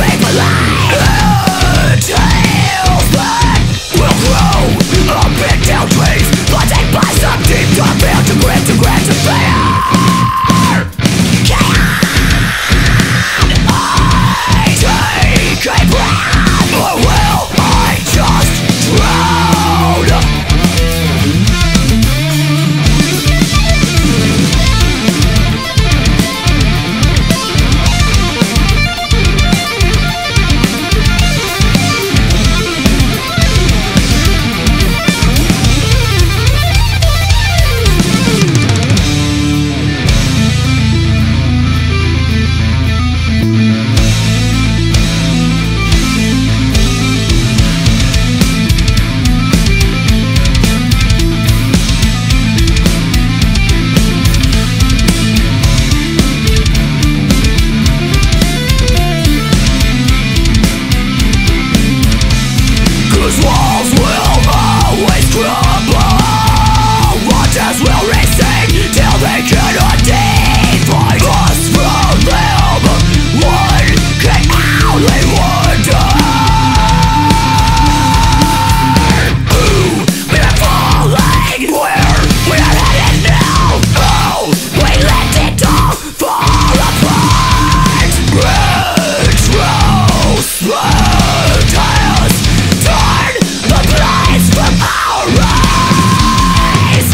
people lie